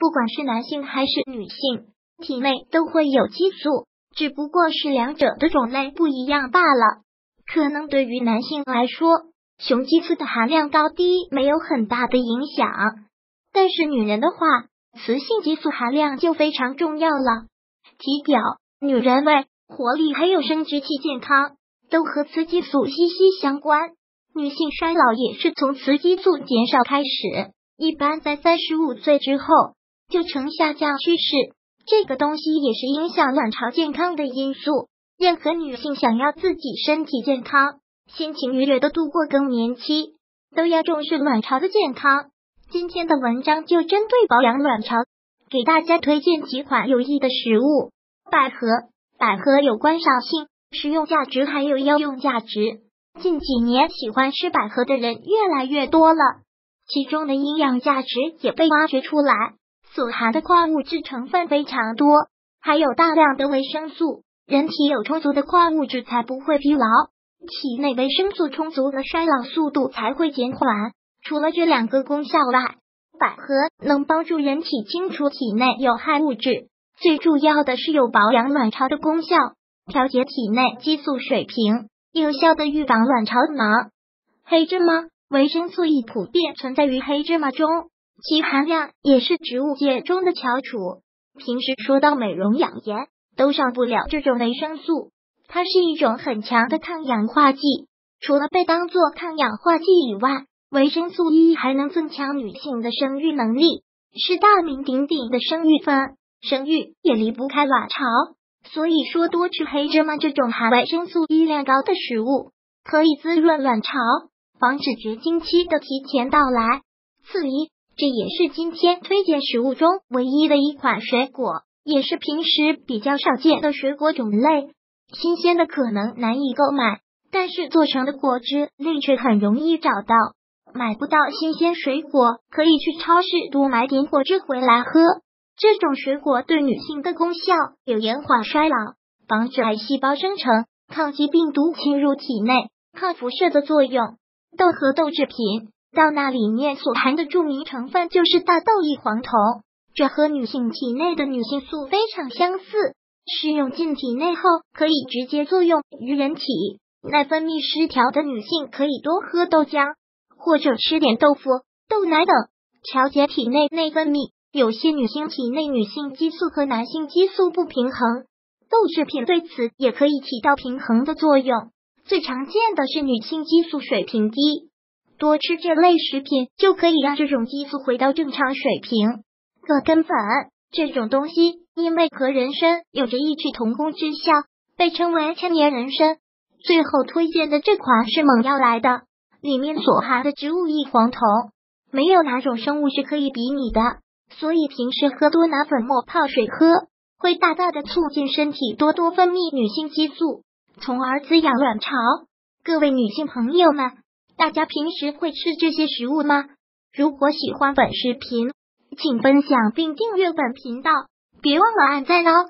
不管是男性还是女性，体内都会有激素，只不过是两者的种类不一样罢了。可能对于男性来说，雄激素的含量高低没有很大的影响，但是女人的话，雌性激素含量就非常重要了。体表、女人味、活力还有生殖器健康，都和雌激素息息相关。女性衰老也是从雌激素减少开始，一般在三十五岁之后就呈下降趋势。这个东西也是影响卵巢健康的因素。任何女性想要自己身体健康、心情愉悦的度过更年期，都要重视卵巢的健康。今天的文章就针对保养卵巢，给大家推荐几款有益的食物。百合，百合有观赏性、食用价值还有药用价值。近几年喜欢吃百合的人越来越多了，其中的营养价值也被挖掘出来，所含的矿物质成分非常多，还有大量的维生素。人体有充足的矿物质才不会疲劳，体内维生素充足了，衰老速度才会减缓。除了这两个功效外，百合能帮助人体清除体内有害物质，最主要的是有保养卵巢的功效，调节体内激素水平，有效的预防卵巢囊。黑芝麻维生素 E 普遍存在于黑芝麻中，其含量也是植物界中的翘楚。平时说到美容养颜。都少不了这种维生素，它是一种很强的抗氧化剂。除了被当做抗氧化剂以外，维生素 E 还能增强女性的生育能力，是大名鼎鼎的生育酚。生育也离不开卵巢，所以说多吃黑芝麻这种含维生素 E 量高的食物，可以滋润卵巢，防止绝经期的提前到来。次一，这也是今天推荐食物中唯一的一款水果。也是平时比较少见的水果种类，新鲜的可能难以购买，但是做成的果汁类却很容易找到。买不到新鲜水果，可以去超市多买点果汁回来喝。这种水果对女性的功效有延缓衰老、防止癌细胞生成、抗击病毒侵入体内、抗辐射的作用。豆和豆制品，到那里面所含的著名成分就是大豆异黄酮。这和女性体内的女性素非常相似，适用进体内后可以直接作用于人体。内分泌失调的女性可以多喝豆浆，或者吃点豆腐、豆奶等，调节体内内分泌。有些女性体内女性激素和男性激素不平衡，豆制品对此也可以起到平衡的作用。最常见的是女性激素水平低，多吃这类食品就可以让这种激素回到正常水平。葛根粉这种东西，因为和人参有着异曲同工之效，被称为千年人参。最后推荐的这款是猛药来的，里面所含的植物异黄酮，没有哪种生物是可以比拟的。所以平时喝多拿粉末泡水喝，会大大的促进身体多多分泌女性激素，从而滋养卵巢。各位女性朋友们，大家平时会吃这些食物吗？如果喜欢本视频，请分享并订阅本频道，别忘了按赞哦！